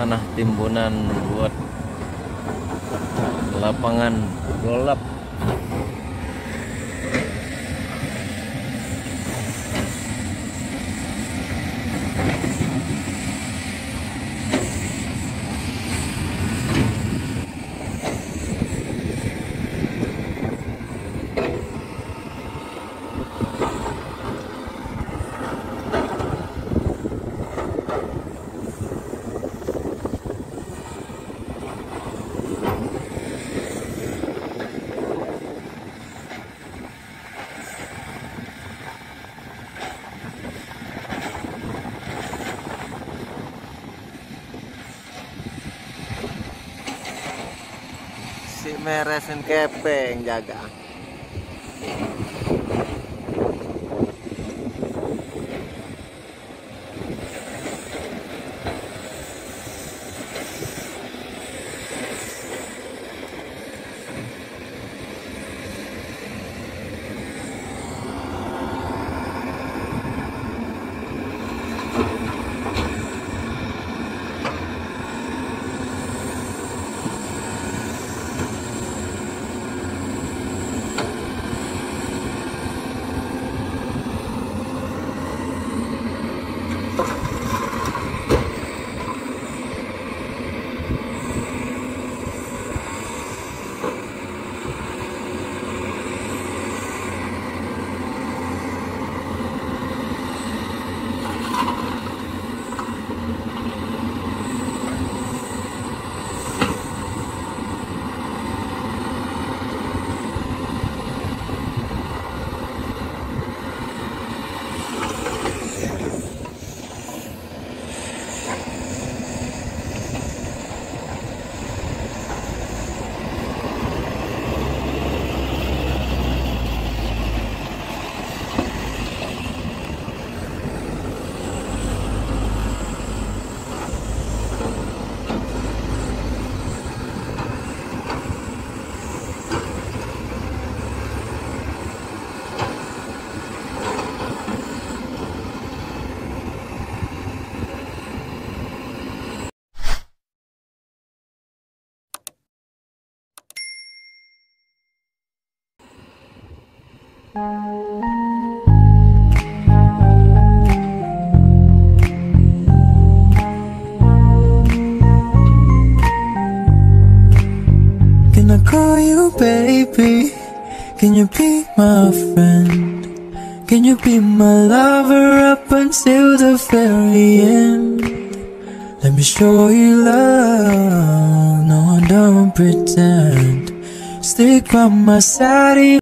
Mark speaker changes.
Speaker 1: tanah timbunan buat lapangan. Golap si meresin kepeng jaga
Speaker 2: Can I call you baby? Can you be my friend? Can you be my lover up until the very end? Let me show you love, no, don't pretend. Stick by my side.